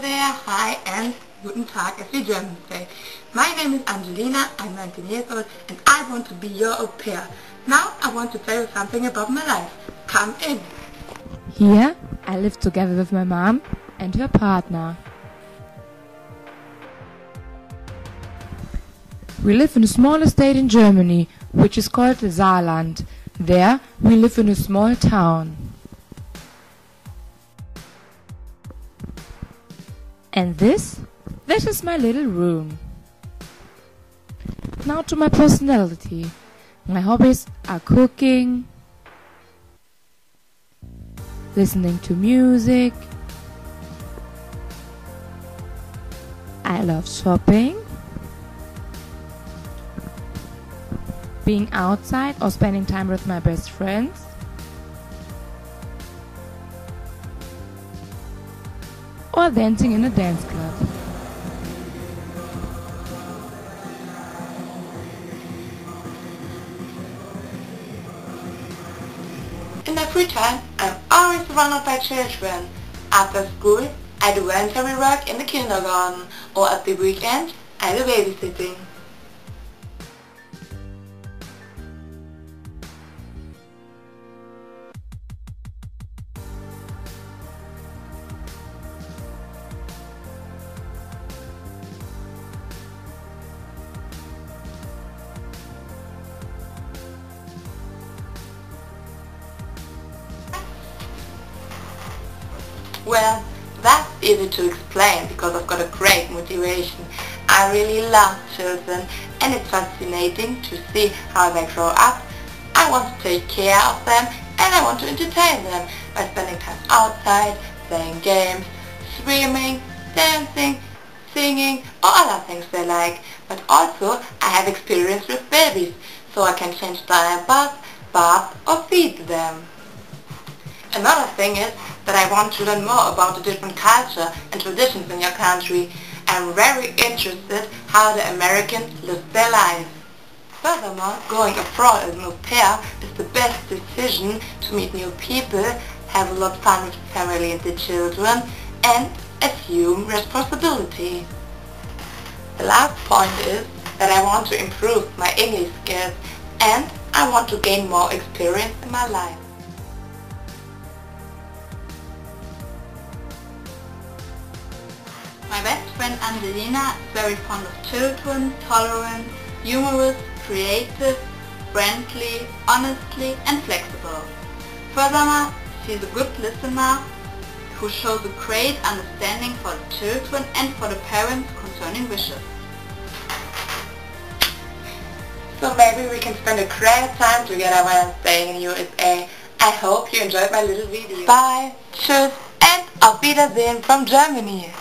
There, hi and guten Tag as we Germans say. My name is Angelina, I'm 19 years old and I want to be your au pair. Now I want to tell you something about my life. Come in. Here I live together with my mom and her partner. We live in a small estate in Germany, which is called the Saarland. There we live in a small town. And this? This is my little room. Now to my personality. My hobbies are cooking, listening to music. I love shopping, being outside or spending time with my best friends. Or dancing in a dance club. In my free time, I'm always surrounded by children. After school, I do voluntary work in the kindergarten, or at the weekend, I do babysitting. Well, that's easy to explain because I've got a great motivation. I really love children and it's fascinating to see how they grow up. I want to take care of them and I want to entertain them by spending time outside, playing games, swimming, dancing, singing, or other things they like. But also I have experience with babies, so I can change diapers, bath or feed them. Another thing is that I want to learn more about the different culture and traditions in your country. I'm very interested how the Americans live their life. Furthermore, going abroad as an au pair is the best decision to meet new people, have a lot of fun with family and the children, and assume responsibility. The last point is that I want to improve my English skills and I want to gain more experience in my life. My best friend Angelina is very fond of children, tolerant, humorous, creative, friendly, honestly and flexible. Furthermore, she is a good listener who shows a great understanding for the children and for the parents concerning wishes. So maybe we can spend a great time together while I'm staying in USA. I hope you enjoyed my little video. Bye, tschüss and auf Wiedersehen from Germany.